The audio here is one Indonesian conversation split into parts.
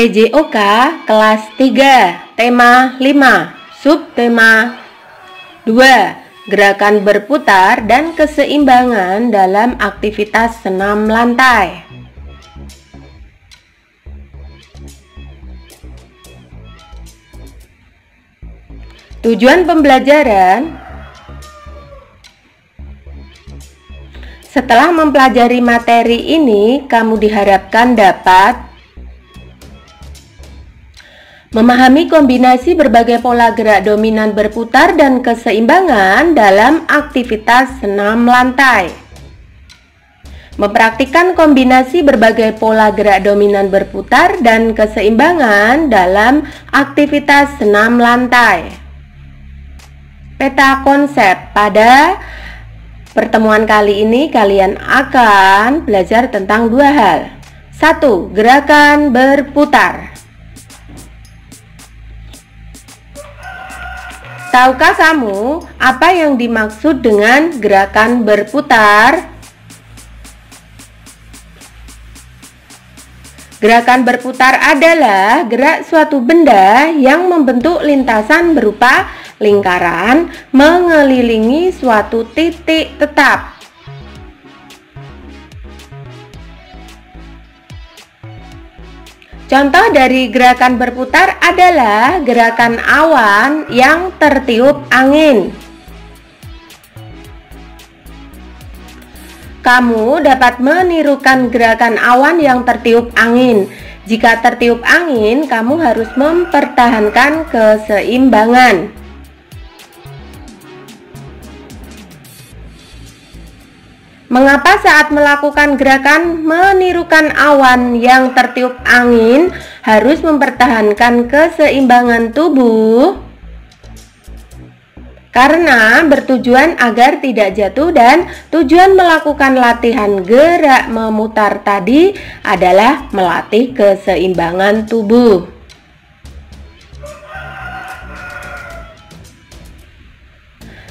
PJOK kelas 3 tema 5 subtema 2 gerakan berputar dan keseimbangan dalam aktivitas senam lantai. Tujuan pembelajaran Setelah mempelajari materi ini, kamu diharapkan dapat Memahami kombinasi berbagai pola gerak dominan berputar dan keseimbangan dalam aktivitas senam lantai. Mempraktikkan kombinasi berbagai pola gerak dominan berputar dan keseimbangan dalam aktivitas senam lantai. Peta konsep pada pertemuan kali ini kalian akan belajar tentang dua hal. Satu, gerakan berputar. Tahukah kamu apa yang dimaksud dengan gerakan berputar? Gerakan berputar adalah gerak suatu benda yang membentuk lintasan berupa lingkaran mengelilingi suatu titik tetap. Contoh dari gerakan berputar adalah gerakan awan yang tertiup angin. Kamu dapat menirukan gerakan awan yang tertiup angin. Jika tertiup angin, kamu harus mempertahankan keseimbangan. Mengapa saat melakukan gerakan menirukan awan yang tertiup angin harus mempertahankan keseimbangan tubuh? Karena bertujuan agar tidak jatuh dan tujuan melakukan latihan gerak memutar tadi adalah melatih keseimbangan tubuh.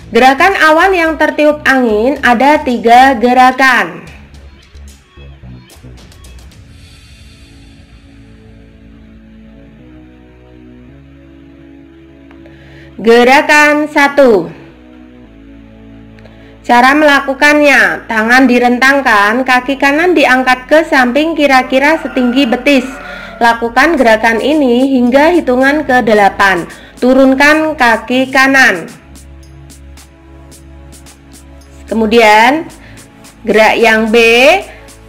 Gerakan awan yang tertiup angin ada tiga gerakan. Gerakan satu. Cara melakukannya, tangan direntangkan, kaki kanan diangkat ke samping kira-kira setinggi betis. Lakukan gerakan ini hingga hitungan ke delapan. Turunkan kaki kanan. Kemudian gerak yang B,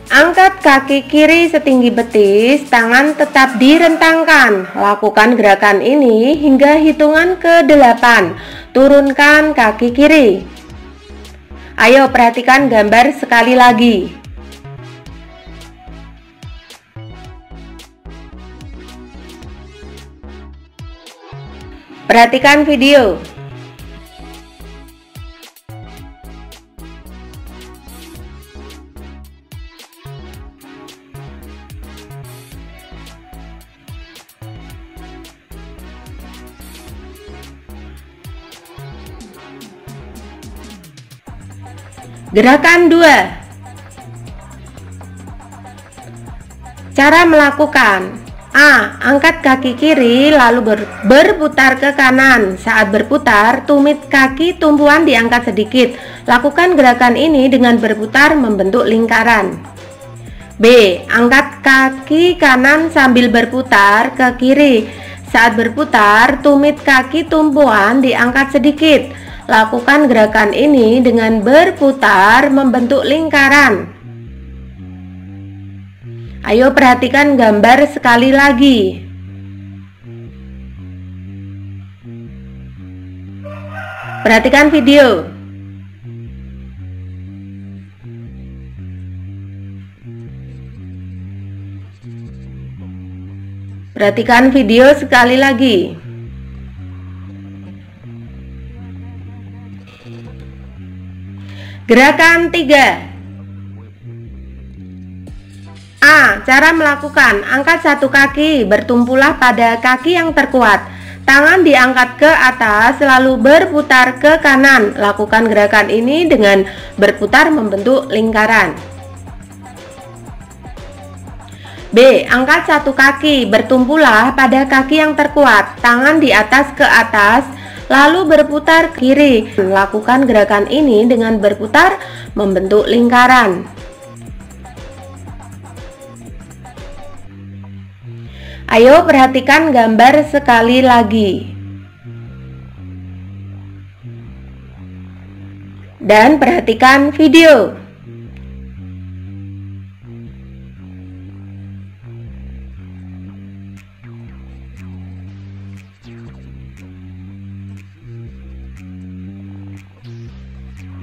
angkat kaki kiri setinggi betis, tangan tetap direntangkan. Lakukan gerakan ini hingga hitungan ke-8. Turunkan kaki kiri. Ayo perhatikan gambar sekali lagi. Perhatikan video. Gerakan 2 Cara melakukan. A. Angkat kaki kiri lalu ber, berputar ke kanan. Saat berputar, tumit kaki tumpuan diangkat sedikit. Lakukan gerakan ini dengan berputar membentuk lingkaran. B. Angkat kaki kanan sambil berputar ke kiri. Saat berputar, tumit kaki tumpuan diangkat sedikit Lakukan gerakan ini dengan berputar membentuk lingkaran. Ayo perhatikan gambar sekali lagi. Perhatikan video. Perhatikan video sekali lagi. Gerakan 3 A. Cara melakukan Angkat satu kaki Bertumpulah pada kaki yang terkuat. Tangan diangkat ke atas Lalu berputar ke kanan. Lakukan gerakan ini dengan berputar membentuk lingkaran. B. Angkat satu kaki, bertumpulah pada kaki yang terkuat, tangan di atas ke atas, lalu berputar kiri. Lakukan gerakan ini dengan berputar membentuk lingkaran. Ayo perhatikan gambar sekali lagi. dan perhatikan video.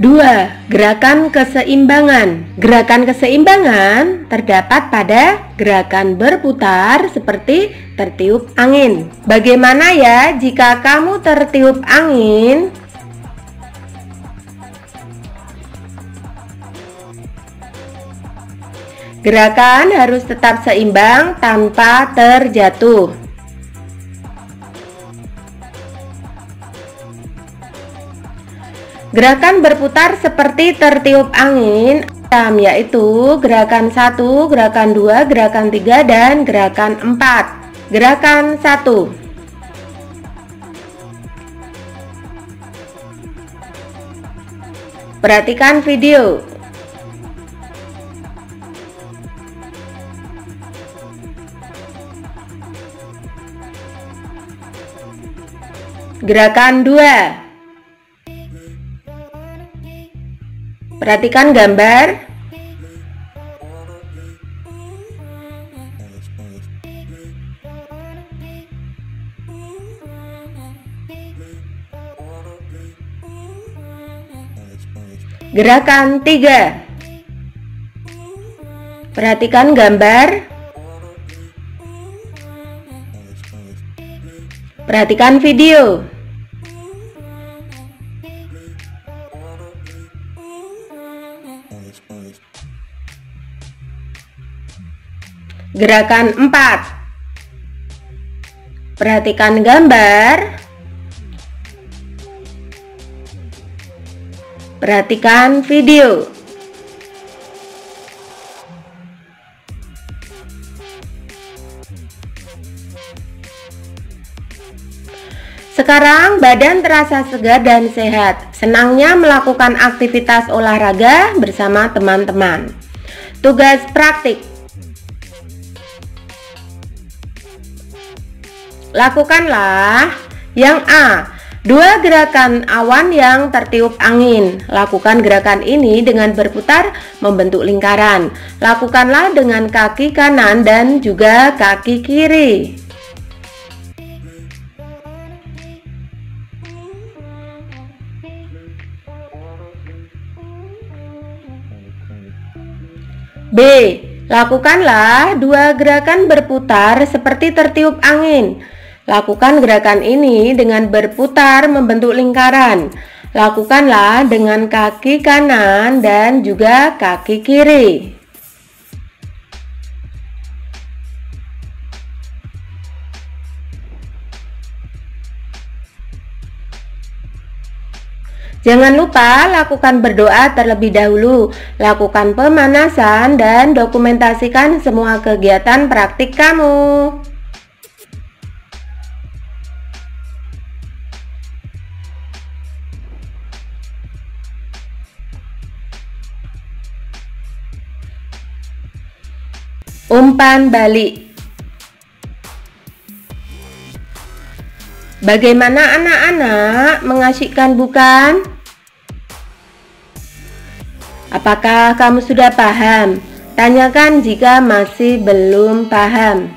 Dua, gerakan keseimbangan. Gerakan keseimbangan terdapat pada gerakan berputar seperti tertiup angin. Bagaimana ya jika kamu tertiup angin? Gerakan harus tetap seimbang tanpa terjatuh. Gerakan berputar seperti tertiup angin yaitu gerakan 1, gerakan 2, gerakan 3 dan gerakan 4. Gerakan 1 Perhatikan video. Gerakan 2 Perhatikan gambar. Gerakan 3 Perhatikan gambar. Perhatikan video Gerakan 4 Perhatikan gambar. Perhatikan video. Sekarang badan terasa segar dan sehat. Senangnya melakukan aktivitas olahraga bersama teman-teman. Tugas praktik Lakukanlah yang A. Dua gerakan awan yang tertiup angin. Lakukan gerakan ini dengan berputar membentuk lingkaran. Lakukanlah dengan kaki kanan dan juga kaki kiri. B. Lakukanlah dua gerakan berputar seperti tertiup angin. Lakukan gerakan ini dengan berputar membentuk lingkaran. Lakukanlah dengan kaki kanan dan juga kaki kiri. Jangan lupa lakukan berdoa terlebih dahulu, lakukan pemanasan dan dokumentasikan semua kegiatan praktik kamu. Umpan balik Bagaimana anak-anak mengasyikkan bukan? Apakah kamu sudah paham? Tanyakan jika masih belum paham.